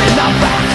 in the back